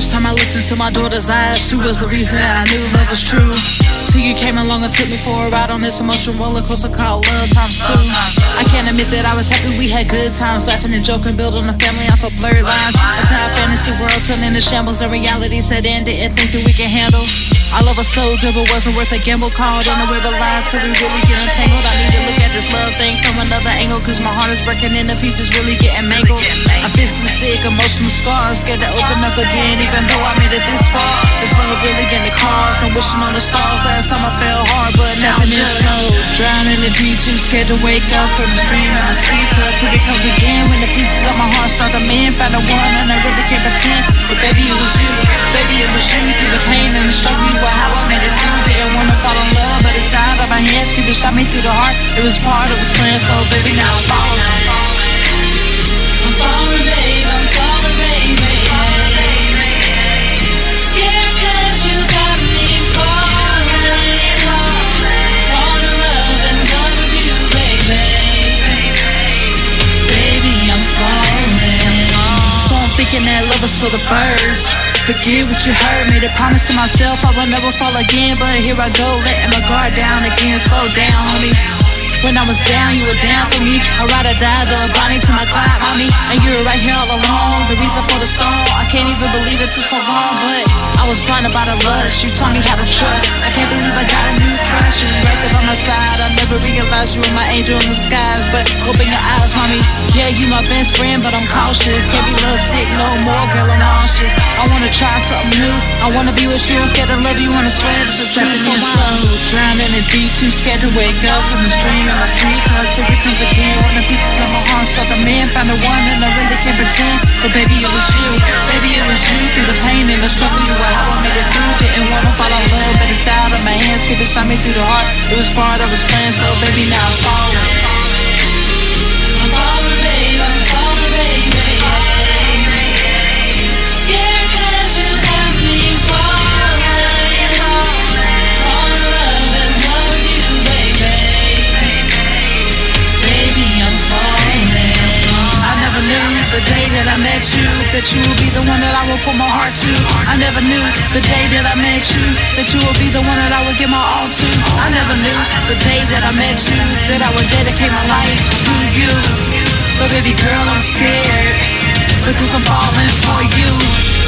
first time I looked into my daughter's eyes, she was the reason that I knew love was true. Till you came along and took me for a ride on this emotional roller coaster called love times two. I can't admit that I was happy we had good times, laughing and joking, building a family off of blurred lines. That's how fantasy world turned into shambles and reality set in. Didn't think that we could handle. I love her so good, but wasn't worth a gamble. Called on the of lies, could we really cause my heart is breaking into pieces, really getting mangled. I'm physically sick, emotional scars, scared to open up again, even though I made it this far. This love really been the cause. I'm wishing on the stars. Last time I fell hard, but now I'm just. Drowning in the deep, too scared to wake up from the stream in my sleep. Here it comes again when the pieces of my heart start to mend. Found the one and I really can't pretend. But baby, it was you. Baby, it was you. Through the pain and the struggle, you were how I made it through. Didn't wanna fall in love, but it's out of my hands. Cupid shot me through the heart. It was part of for the birds. Forget what you heard, made a promise to myself I will never fall again. But here I go, letting my guard down again. Slow down, homie. When I was down, you were down for me. I ride or die, the Bonnie to my Clyde, mommy. And you were right here all along. The reason for the song, I can't even believe it took so long. But I was blinded by the lust. You taught me how to trust. I can't believe I got a new crush. You right there by my side. I never realized you were my angel in the skies. But open your eyes, Yeah, you my best friend, but I'm cautious. Can't be love sick no more, girl. I'm nauseous. I wanna try something new. I wanna be with you. I'm scared to love you. Wanna swear this is. So slow, drowning in deep, too scared to wake up from the dream. in my sleep. Cause it comes again. When the pieces of my heart start to mend, found the one and I really can't pretend. But baby, it was you. Baby, it was you. Through the pain and the struggle, you were how I made it through. Didn't wanna fall in love, but it's out of my hands. Cupid shot me through the heart. It was part of his plan, so baby, now I'm. I'm met you that you will be the one that I will put my heart to. I never knew the day that I met you that you will be the one that I would give my all to. I never knew the day that I met you that I would dedicate my life to you. But baby girl, I'm scared because I'm falling for you.